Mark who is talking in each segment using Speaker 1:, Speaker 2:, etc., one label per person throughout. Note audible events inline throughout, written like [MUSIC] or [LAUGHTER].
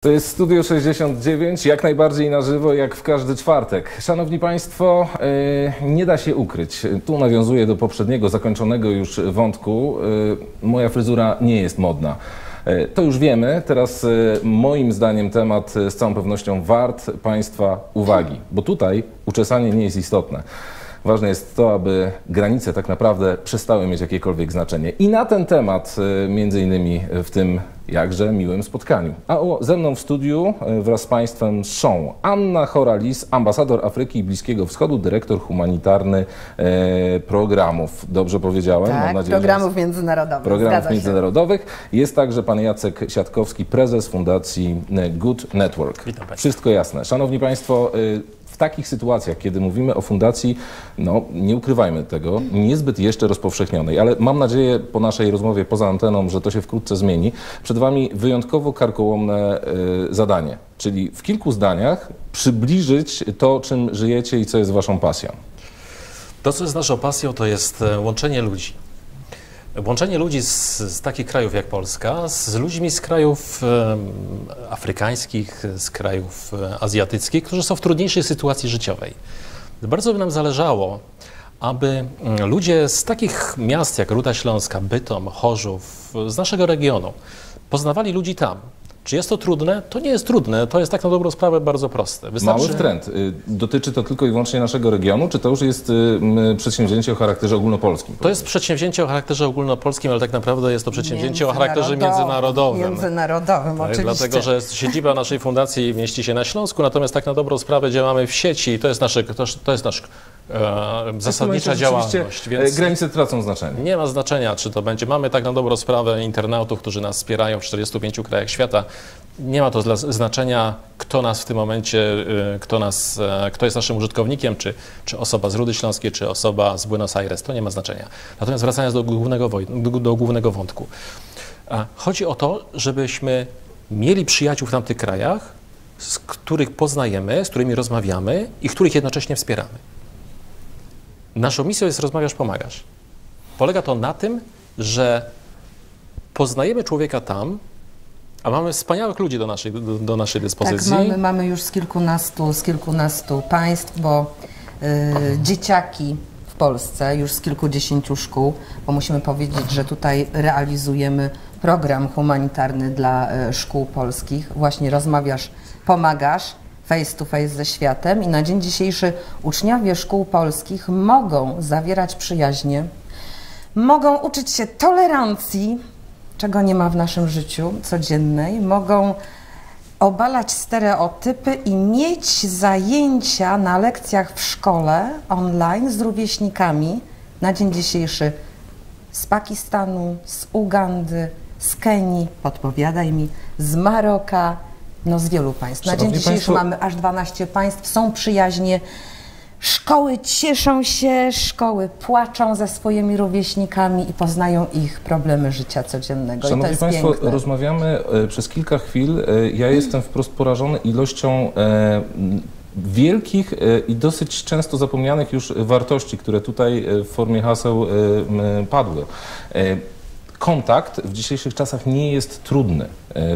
Speaker 1: To jest Studio 69, jak najbardziej na żywo, jak w każdy czwartek. Szanowni Państwo, yy, nie da się ukryć. Tu nawiązuję do poprzedniego, zakończonego już wątku. Yy, moja fryzura nie jest modna. Yy, To już wiemy. Teraz moim zdaniem temat z całą pewnością wart Państwa uwagi, bo tutaj uczesanie nie jest istotne. Ważne jest to, aby granice tak naprawdę przestały mieć jakiekolwiek znaczenie. I na ten temat, między innymi w tym jakże miłym spotkaniu. A o, ze mną w studiu y, wraz z Państwem są Anna Choralis, ambasador Afryki i Bliskiego Wschodu, dyrektor humanitarny e, programów. Dobrze powiedziałem?
Speaker 2: Tak, programów międzynarodowych.
Speaker 1: Programów
Speaker 2: Zgadza się.
Speaker 1: międzynarodowych. Jest także pan Jacek Siatkowski, prezes Fundacji y, Good Network.
Speaker 3: Witam państwa.
Speaker 1: Wszystko jasne. Szanowni Państwo, w takich sytuacjach, kiedy mówimy o fundacji, no nie ukrywajmy tego, niezbyt jeszcze rozpowszechnionej, ale mam nadzieję po naszej rozmowie poza anteną, że to się wkrótce zmieni. Przed Wami wyjątkowo karkołomne y, zadanie, czyli w kilku zdaniach przybliżyć to, czym żyjecie i co jest Waszą pasją.
Speaker 3: To, co jest naszą pasją, to jest e, łączenie ludzi. Łączenie ludzi z, z takich krajów jak Polska, z ludźmi z krajów em, afrykańskich, z krajów e, azjatyckich, którzy są w trudniejszej sytuacji życiowej. Bardzo by nam zależało, aby mm, ludzie z takich miast jak Ruda Śląska, Bytom, Chorzów, z naszego regionu, poznawali ludzi tam. Czy jest to trudne? To nie jest trudne, to jest tak na dobrą sprawę bardzo proste.
Speaker 1: Mały trend. Y, Dotyczy to tylko i wyłącznie naszego regionu, czy to już jest y, przedsięwzięcie o charakterze ogólnopolskim?
Speaker 3: To jest przedsięwzięcie o charakterze ogólnopolskim, ale tak naprawdę jest to przedsięwzięcie o charakterze międzynarodowym.
Speaker 2: Międzynarodowym,
Speaker 3: Tak,
Speaker 2: oczywiście.
Speaker 3: dlatego, że siedziba naszej fundacji mieści się na Śląsku, natomiast tak na dobrą sprawę działamy w sieci i to jest, nasze, to, to jest nasz e, zasadnicza działalność.
Speaker 1: rzeczywiście,
Speaker 3: Więc
Speaker 1: e, Granice tracą znaczenie.
Speaker 3: nie ma znaczenia, czy to będzie. Mamy tak na dobrą sprawę internautów, którzy nas wspierają w 45 krajach świata. Nie ma to dla- znaczenia, kto nas w tym momencie, y, kto, nas, e, kto jest naszym użytkownikiem, czy, czy osoba z Rudy Śląskiej, czy osoba z Buenos Aires. To nie ma znaczenia. Natomiast wracając do głównego, do, głównego wątku. Chodzi o to, żebyśmy mieli przyjaciół w tamtych krajach, z których poznajemy, z którymi rozmawiamy i których jednocześnie wspieramy. Naszą misją jest rozmawiasz, pomagasz. Polega to na tym, że poznajemy człowieka tam, a mamy wspaniałych ludzi do naszej, do, do naszej
Speaker 2: Tak,
Speaker 3: dyspozycji.
Speaker 2: mamy, mamy już z kilkunastu, z kilkunastu państw, bo y, dzieciaki w Polsce, już z kilkudziesięciu szkół, bo musimy powiedzieć, że tutaj realizujemy program humanitarny dla y, szkół polskich. Właśnie rozmawiasz, pomagasz face to face ze światem i na dzień dzisiejszy uczniowie szkół polskich mogą zawierać przyjaźnie, mogą uczyć się tolerancji, czego nie ma w naszym życiu codziennej, mogą obalać stereotypy i mieć zajęcia na lekcjach w szkole online z rówieśnikami na dzień dzisiejszy z Pakistanu, z Ugandy, z Kenii, podpowiadaj mi, z Maroka, no z wielu państw. Na dzień
Speaker 1: Szanowni
Speaker 2: dzisiejszy
Speaker 1: państwo-
Speaker 2: mamy aż 12 państw, są przyjaźnie. Szkoły cieszą się, szkoły płaczą ze swoimi rówieśnikami i poznają ich problemy życia codziennego.
Speaker 1: Szanowni Państwo,
Speaker 2: piękne.
Speaker 1: rozmawiamy e, przez kilka chwil. E, Ja jestem wprost porażony ilością e, wielkich i dosyć często zapomnianych już wartości, które tutaj w formie haseł padły. Kontakt w dzisiejszych czasach nie jest trudny,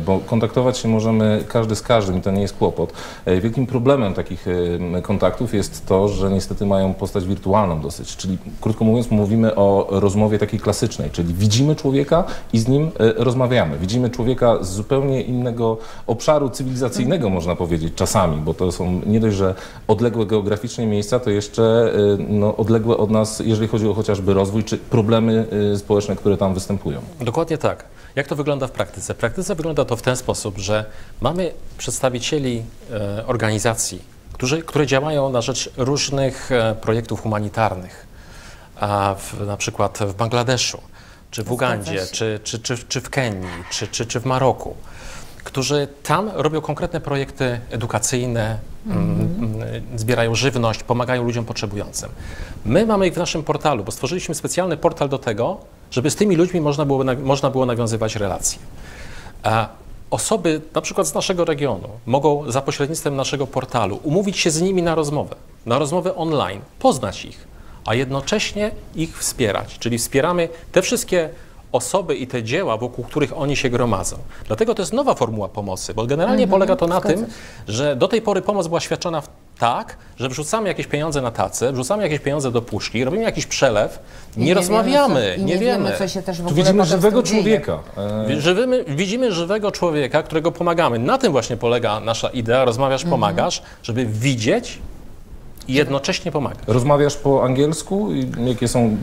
Speaker 1: bo kontaktować się możemy każdy z każdym i to nie jest kłopot. E, Wielkim problemem takich e, kontaktów jest to, że niestety mają postać wirtualną dosyć, czyli krótko mówiąc mówimy o rozmowie takiej klasycznej, czyli widzimy człowieka i z nim e, rozmawiamy. Widzimy człowieka z zupełnie innego obszaru cywilizacyjnego, można powiedzieć, czasami, bo to są nie dość, że odległe geograficznie miejsca, to jeszcze e, no, odległe od nas, jeżeli chodzi o chociażby rozwój czy problemy e, społeczne, które tam występują.
Speaker 3: Dokładnie tak. Jak to wygląda w praktyce? W praktyce wygląda to w ten sposób, że mamy przedstawicieli e, organizacji, którzy, które działają na rzecz różnych e, projektów humanitarnych, w, na przykład w Bangladeszu, czy w Ugandzie, czy, czy, czy, czy w Kenii, czy, czy, czy w Maroku, którzy tam robią konkretne projekty edukacyjne, mm, mm, zbierają żywność, pomagają ludziom potrzebującym. My mamy ich w naszym portalu, bo stworzyliśmy specjalny portal do tego, żeby z tymi ludźmi można było, na- można było nawiązywać relacje. A osoby, na przykład z naszego regionu, mogą za pośrednictwem naszego portalu umówić się z nimi na rozmowę, na rozmowę online, poznać ich, a jednocześnie ich wspierać. Czyli wspieramy te wszystkie osoby i te dzieła, wokół których oni się gromadzą. Dlatego to jest nowa formuła pomocy, bo generalnie polega to na tym, że do tej pory pomoc była świadczona w tak, że wrzucamy jakieś pieniądze na tacę, wrzucamy jakieś pieniądze do puszki, robimy jakiś przelew,
Speaker 2: I
Speaker 3: nie, rozmawiamy,
Speaker 2: wiemy, co, i
Speaker 3: nie, wiemy.
Speaker 2: co się też w
Speaker 1: Tu
Speaker 2: ogóle
Speaker 1: widzimy żywego
Speaker 2: dzieje.
Speaker 1: człowieka. E,
Speaker 3: Żywymy, widzimy żywego człowieka, którego pomagamy. Na tym właśnie polega nasza idea, rozmawiasz, pomagasz, żeby widzieć i jednocześnie pomagać.
Speaker 1: Rozmawiasz po angielsku? I Jakie są,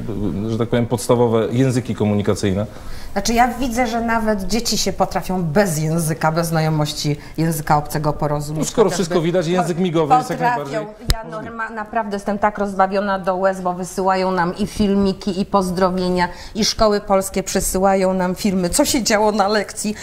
Speaker 1: że tak powiem, podstawowe języki komunikacyjne?
Speaker 2: Znaczy ja widzę, że nawet dzieci się potrafią bez języka, bez znajomości języka obcego porozumieć.
Speaker 1: No skoro wszystko widać, język migowy jest jak
Speaker 2: potrafią.
Speaker 1: najbardziej
Speaker 2: Ja norma, naprawdę jestem tak rozbawiona do łez, bo wysyłają nam i filmiki, i pozdrowienia, i szkoły polskie przysyłają nam filmy, co się działo na lekcji.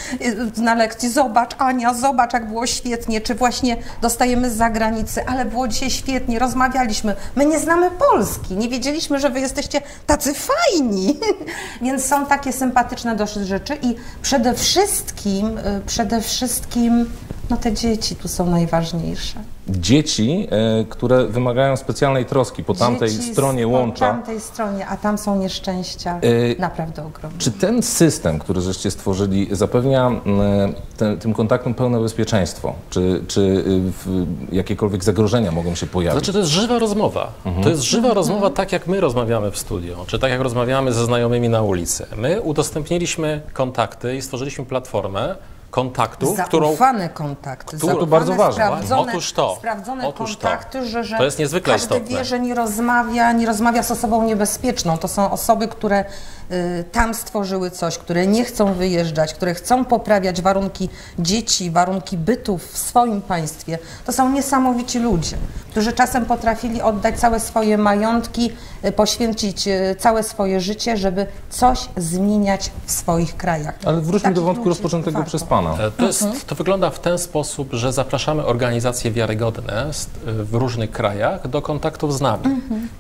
Speaker 2: Y, Na lekcji, zobacz Ania, zobacz jak było świetnie, czy właśnie dostajemy z zagranicy, ale było dzisiaj świetnie, rozmawialiśmy. My nie znamy Polski, nie wiedzieliśmy, że wy jesteście tacy fajni. [LAUGHS] Więc są takie sympatyczne dosyć rzeczy i przede wszystkim, y, przede wszystkim, no te dzieci tu są najważniejsze.
Speaker 1: Dzieci, e, które wymagają specjalnej troski po tamtej
Speaker 2: Dzieci
Speaker 1: stronie łącza.
Speaker 2: Po tamtej stronie, a tam są nieszczęścia
Speaker 1: Y,
Speaker 2: naprawdę ogromne.
Speaker 1: Czy ten system, który żeście stworzyli, zapewnia mm, te, tym kontaktom pełne bezpieczeństwo? Czy, czy y, w, jakiekolwiek zagrożenia mogą się pojawić?
Speaker 3: Znaczy to jest żywa rozmowa. To jest żywa rozmowa tak, jak my rozmawiamy w studio, czy tak, jak rozmawiamy ze znajomymi na ulicy. My udostępniliśmy kontakty i stworzyliśmy platformę kontaktów, którą
Speaker 2: Zaufane kontakty.
Speaker 3: którą-
Speaker 1: To bardzo ważne.
Speaker 2: Sprawdzone,
Speaker 3: Otóż to.
Speaker 2: Sprawdzone
Speaker 3: Otóż to.
Speaker 2: kontakty, że, że
Speaker 3: To jest niezwykle
Speaker 2: każdy
Speaker 3: istotne.
Speaker 2: wie, że nie rozmawia, nie rozmawia z osobą niebezpieczną. To są osoby, które y, tam stworzyły coś, które nie chcą wyjeżdżać, które chcą poprawiać warunki dzieci, warunki bytu w swoim państwie. To są niesamowici ludzie, którzy czasem potrafili oddać całe swoje majątki, y, poświęcić y, całe swoje życie, żeby coś zmieniać w swoich krajach.
Speaker 1: Ale wróćmy do wątku rozpoczętego
Speaker 2: warto.
Speaker 1: przez Pana.
Speaker 3: E, To, jest, to wygląda w ten sposób, że zapraszamy organizacje wiarygodne z- w różnych krajach do kontaktów z nami.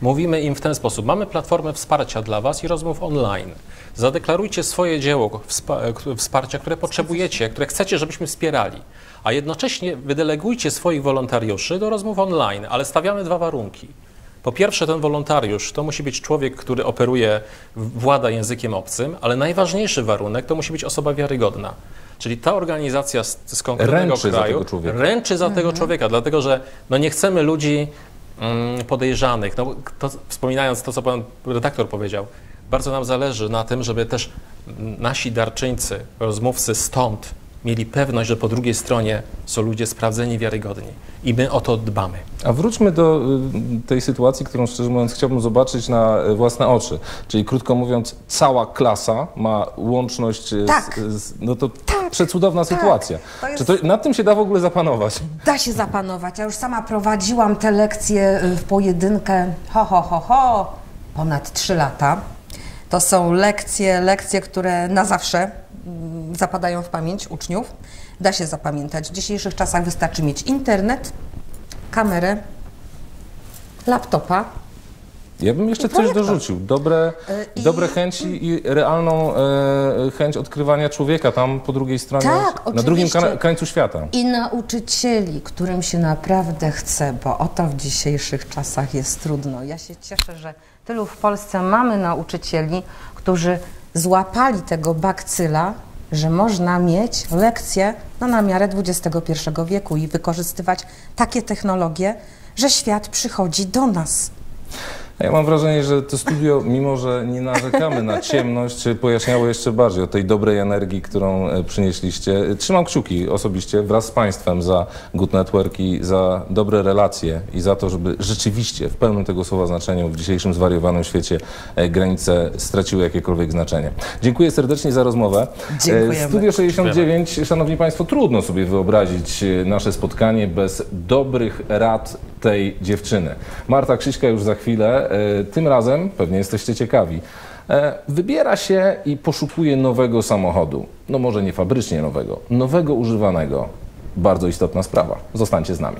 Speaker 3: Mówimy im w ten sposób: mamy platformę wsparcia dla Was i rozmów online. Zadeklarujcie swoje dzieło e, wsparcia, które potrzebujecie, które chcecie, żebyśmy wspierali. A jednocześnie wydelegujcie swoich wolontariuszy do rozmów online, ale stawiamy dwa warunki. Po pierwsze, ten wolontariusz to musi być człowiek, który operuje, włada językiem obcym, ale najważniejszy warunek to musi być osoba wiarygodna. Czyli ta organizacja z, z konkretnego
Speaker 1: Ręczy za
Speaker 3: kraju
Speaker 1: tego człowieka.
Speaker 3: ręczy za tego człowieka, dlatego że no nie chcemy ludzi mm, podejrzanych. No, to, wspominając to, co pan redaktor powiedział, bardzo nam zależy na tym, żeby też nasi darczyńcy, rozmówcy stąd mieli pewność, że po drugiej stronie są ludzie sprawdzeni, wiarygodni. I my o to dbamy.
Speaker 1: A wróćmy do y, tej sytuacji, którą szczerze mówiąc chciałbym zobaczyć na y, własne oczy. Czyli krótko mówiąc, cała klasa ma łączność y,
Speaker 2: Tak.
Speaker 1: z, z no to przecudowna
Speaker 2: tak.
Speaker 1: sytuacja.
Speaker 2: To jest-
Speaker 1: Czy to, nad tym się da w ogóle zapanować?
Speaker 2: Da się zapanować. Ja już sama prowadziłam te lekcje w pojedynkę ho, ho, ho, ho, ponad 3 lata. To są lekcje, lekcje, które na zawsze mm, zapadają w pamięć uczniów. Da się zapamiętać. W dzisiejszych czasach wystarczy mieć internet, kamerę, laptopa.
Speaker 1: Ja bym jeszcze coś dorzucił. Dobre,
Speaker 2: Y, i-
Speaker 1: dobre chęci i realną e, chęć odkrywania człowieka tam po drugiej stronie,
Speaker 2: Tak,
Speaker 1: na drugim krańcu świata.
Speaker 2: I nauczycieli, którym się naprawdę chce, bo o to w dzisiejszych czasach jest trudno. Ja się cieszę, że tylu w Polsce mamy nauczycieli, którzy złapali tego bakcyla, że można mieć lekcje no, na miarę XXI wieku i wykorzystywać takie technologie, że świat przychodzi do nas.
Speaker 1: Ja mam wrażenie, że to studio, mimo że nie narzekamy na ciemność, pojaśniało jeszcze bardziej o tej dobrej energii, którą e, przynieśliście. Trzymam kciuki osobiście wraz z Państwem za Good Network i za dobre relacje i za to, żeby rzeczywiście w pełnym tego słowa znaczeniu w dzisiejszym zwariowanym świecie e, granice straciły jakiekolwiek znaczenie. Dziękuję serdecznie za rozmowę. E,
Speaker 2: Dziękujemy.
Speaker 1: Studio 69, Szanowni Państwo, trudno sobie wyobrazić nasze spotkanie bez dobrych rad tej dziewczyny. Marta Krzyśka już za chwilę, e, tym razem pewnie jesteście ciekawi. E, Wybiera się i poszukuje nowego samochodu. No może nie fabrycznie nowego, nowego używanego. Bardzo istotna sprawa. Zostańcie z nami.